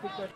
súper